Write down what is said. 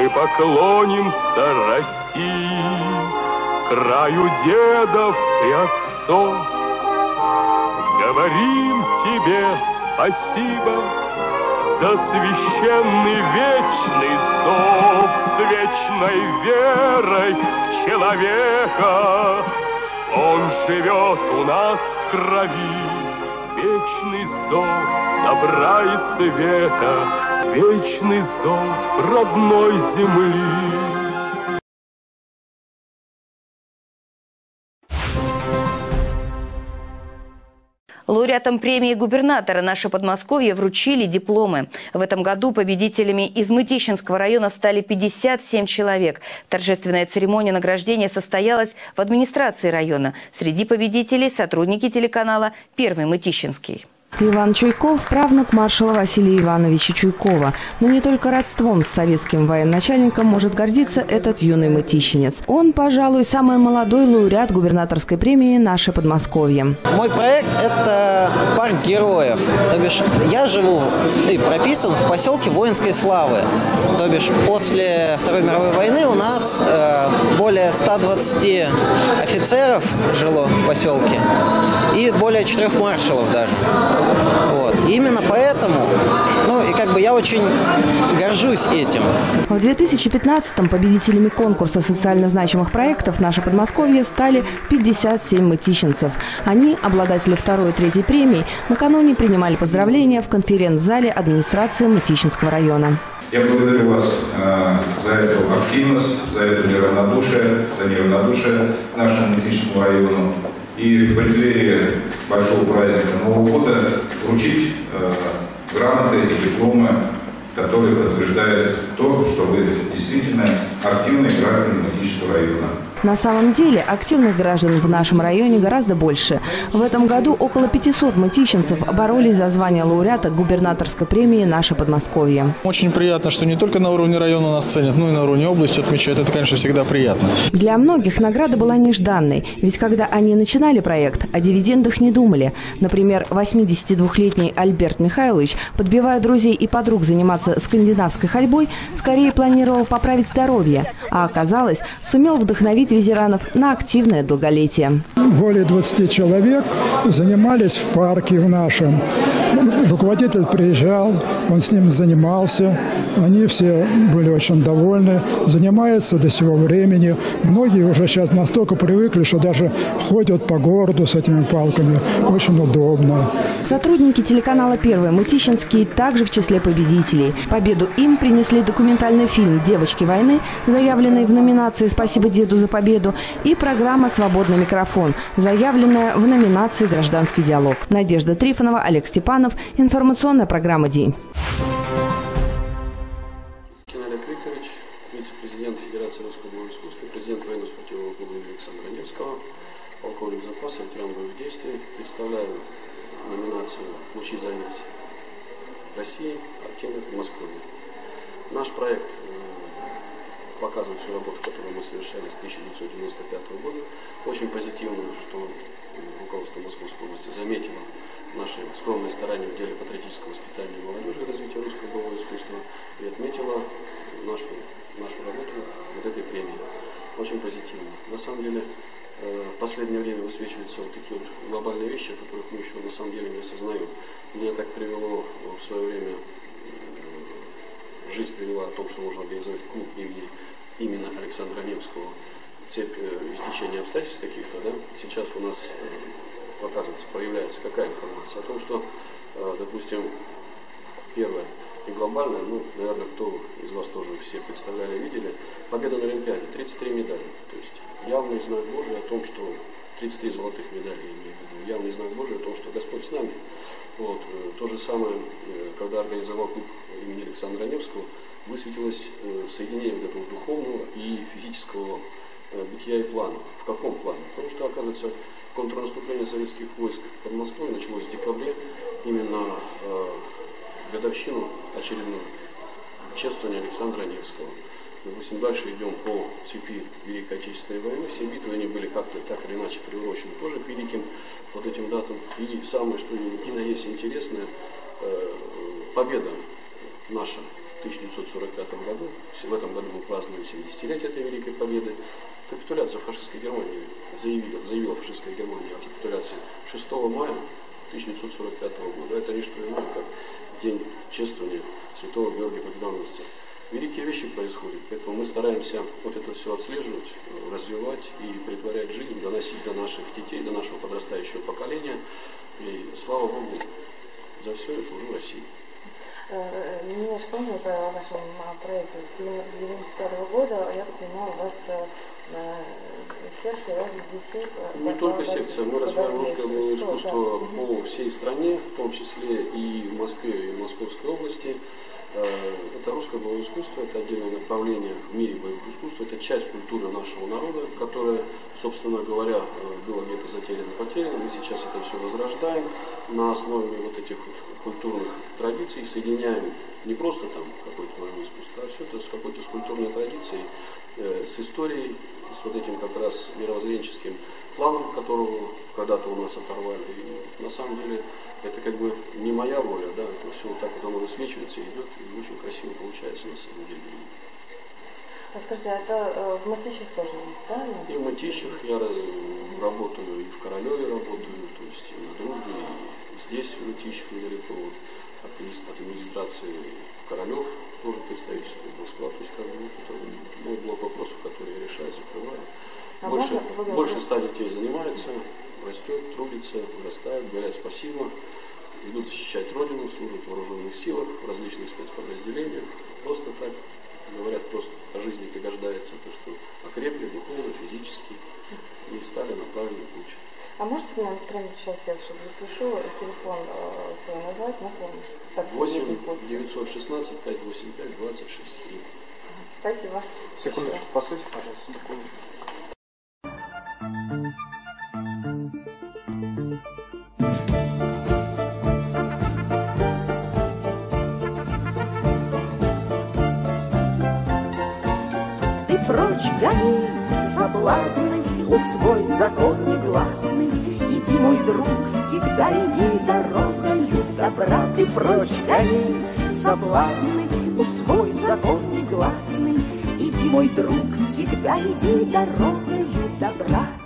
Мы поклонимся России, краю дедов и отцов. Говорим тебе спасибо за священный вечный зов с вечной верой в человека. Он живет у нас в крови, вечный зов добра и света, вечный зов родной земли. Лауреатам премии губернатора «Наше Подмосковье» вручили дипломы. В этом году победителями из Мытищинского района стали 57 человек. Торжественная церемония награждения состоялась в администрации района. Среди победителей – сотрудники телеканала «Первый Мытищинский». Иван Чуйков – правнук маршала Василия Ивановича Чуйкова. Но не только родством с советским военачальником может гордиться этот юный мытищенец. Он, пожалуй, самый молодой лауреат губернаторской премии «Наше Подмосковье». Мой проект – это парк героев. То бишь, я живу и прописан в поселке Воинской Славы. То бишь, после Второй мировой войны у нас э, более 120 офицеров жило в поселке и более четырех маршалов даже. Вот. Именно поэтому, ну и как бы я очень горжусь этим. В 2015-м победителями конкурса социально значимых проектов «Наше Подмосковье» стали 57 мытищенцев. Они, обладатели второй и третьей премий, накануне принимали поздравления в конференц-зале администрации Мытищинского района. Я благодарю вас э, за эту активность, за это неравнодушие, за неравнодушие нашему Мытищинскому району и в преддверии большого праздника Нового года вручить э, грамоты и дипломы, которые подтверждают то, что вы действительно активный гражданин Магического района. На самом деле активных граждан в нашем районе гораздо больше. В этом году около 500 мытищенцев боролись за звание лауреата губернаторской премии «Наше Подмосковье». Очень приятно, что не только на уровне района нас ценят, но и на уровне области отмечают. Это, конечно, всегда приятно. Для многих награда была нежданной, ведь когда они начинали проект, о дивидендах не думали. Например, 82-летний Альберт Михайлович, подбивая друзей и подруг заниматься скандинавской ходьбой, скорее планировал поправить здоровье, а оказалось, сумел вдохновить пригласить ветеранов на активное долголетие. Более 20 человек занимались в парке в нашем. Руководитель приезжал, он с ним занимался. Они все были очень довольны, занимаются до сего времени. Многие уже сейчас настолько привыкли, что даже ходят по городу с этими палками. Очень удобно. Сотрудники телеканала «Первый» Мутищинский также в числе победителей. Победу им принесли документальный фильм «Девочки войны», заявленный в номинации «Спасибо деду за победу», и программа «Свободный микрофон», заявленная в номинации «Гражданский диалог». Надежда Трифонова, Олег Степанов. Информационная программа «День». Ветеран боевых действий. Представляю номинацию «Лучи завицы России. Оттенок Москвы». Наш проект э, показывает всю работу, которую мы совершали с 1995 года. Очень позитивно, что руководство Московской области заметило наши скромные старания в деле патриотического воспитания молодежи и развития русского боевого искусства и отметила нашу, нашу работу вот этой премии. Очень позитивно. На самом деле, Э, в последнее время высвечиваются вот такие вот глобальные вещи, которых мы еще на самом деле не осознаем. Меня так привело в свое время, жизнь привела о том, что можно организовать клуб имени именно Александра Немского, цепь э, истечения обстоятельств каких-то, да, сейчас у нас, э, оказывается, появляется какая информация о том, что, допустим, первое, и глобальное, ну, наверное, кто из вас тоже все представляли, видели, победа на Олимпиаде, 33 медали, то есть явный знак Божий о том, что 33 золотых медали, я имею в виду, явный знак Божий о том, что Господь с нами. Вот. Э, то же самое, э, когда организовал клуб имени Александра Невского, высветилось э, соединение вот этого духовного и физического бытия и плана. В каком плане? Потому что, оказывается, контрнаступление советских войск под Москвой началось в декабре, именно э, годовщину очередную чествования Александра Невского. Допустим, дальше идем по цепи Великой Отечественной войны. Все битвы они были как-то так или иначе приурочены тоже к великим вот этим датам. И самое, что ни на есть интересное, э, победа наша 1945 году, в этом году мы празднуем 70-летие этой Великой Победы, капитуляция фашистской Германии заявила, заявила фашистская Германия о капитуляции 6 мая 1945 года. Это не что иное, как день чествования святого Георгия Победоносца. Великие вещи происходят, поэтому мы стараемся вот это все отслеживать, развивать и притворять жизнь, доносить до наших детей, до нашего подрастающего поколения. И слава Богу, за все я служу России. Э, мне вспомнилось о вашем проекте 1995 года, я понимаю, у вас э, секция детей. Не только секция, мы развиваем русское боевое искусство по всей стране, в том числе и в Москве, и в Московской области. Э, это русское боевое искусство, это отдельное направление в мире боевых искусств, это часть культуры нашего народа, которая, собственно говоря, э, была где-то затеряна, потеряна. Мы сейчас это все возрождаем на основе вот этих вот культурных традиций, соединяем не просто там какое-то боевое искусство, а все это с какой-то с культурной традицией, э, с историей, с вот этим как раз мировоззренческим планом, которого когда-то у нас оторвали. И на самом деле это как бы не моя воля, да, это все вот так вот оно высвечивается идет, и очень красиво получается на самом деле. А скажите, а это э, в Матищах тоже есть, правильно? И в Матищах я работаю, и в Королеве работаю, то есть и на Дружбе, и здесь, в Матищах недалеко, от администрации Королев тоже представительство Москва, то есть как бы это мой блок вопросов, который я решаю, закрываю. А больше, больше ста детей занимается, растет, трудится, вырастает, говорят спасибо, идут защищать Родину, служат в вооруженных силах, в различных спецподразделениях. Просто так говорят, просто о жизни пригождается то, что окрепли духовно, физически и стали на правильный путь. А можете нам прямо сейчас, я запишу, телефон э, свой назвать, напомню? 8 916 585 26 Спасибо. Секундочку, послушайте, пожалуйста, секундочку. прочь гони соблазны, усвой закон негласный. Иди, мой друг, всегда иди дорогою добра, ты прочь гони соблазны, усвой закон негласный. Иди, мой друг, всегда иди дорогою добра.